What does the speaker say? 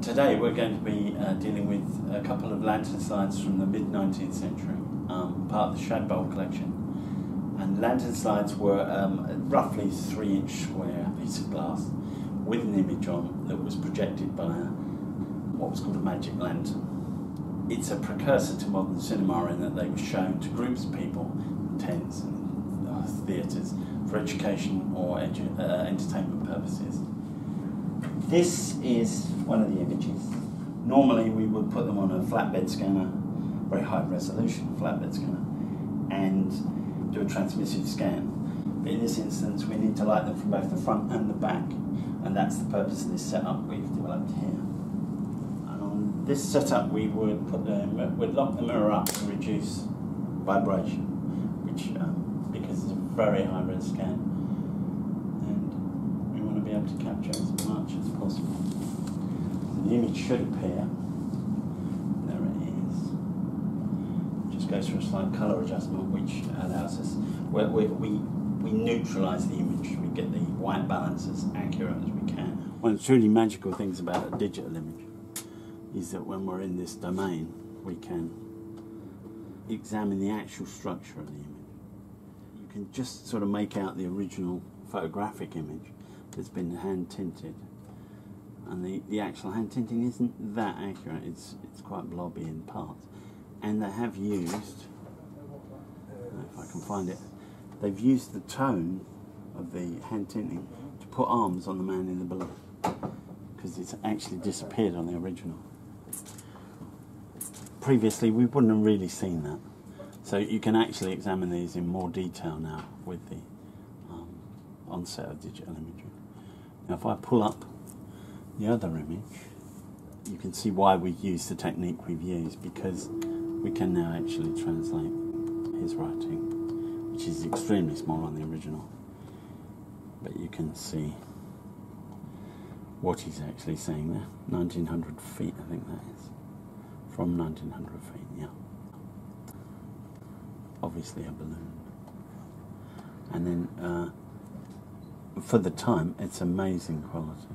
Today we're going to be uh, dealing with a couple of lantern slides from the mid 19th century, um, part of the Shadbolt collection. And lantern slides were um, roughly three inch square piece of glass with an image on that was projected by a, what was called a magic lantern. It's a precursor to modern cinema in that they were shown to groups of people, tents and uh, theatres, for education or edu- uh, entertainment purposes. This is one of the images. Normally, we would put them on a flatbed scanner, very high resolution flatbed scanner, and do a transmissive scan. But in this instance, we need to light them from both the front and the back, and that's the purpose of this setup we've developed here. And on this setup, we would put the would lock the mirror up to reduce vibration, which um, because it's a very high res scan, and we want to be able to capture as much the image should appear. There it is. Just goes through a slight colour adjustment, which allows us we we we, we neutralise the image. We get the white balance as accurate as we can. One of the truly magical things about a digital image is that when we're in this domain, we can examine the actual structure of the image. You can just sort of make out the original photographic image that's been hand tinted. And the, the actual hand tinting isn't that accurate, it's, it's quite blobby in parts. And they have used, if I can find it, they've used the tone of the hand tinting to put arms on the man in the balloon because it's actually disappeared on the original. Previously, we wouldn't have really seen that. So you can actually examine these in more detail now with the um, onset of digital imagery. Now, if I pull up the other image, you can see why we use the technique we've used because we can now actually translate his writing, which is extremely small on the original. But you can see what he's actually saying there. 1900 feet, I think that is. From 1900 feet, yeah. Obviously a balloon. And then uh, for the time, it's amazing quality.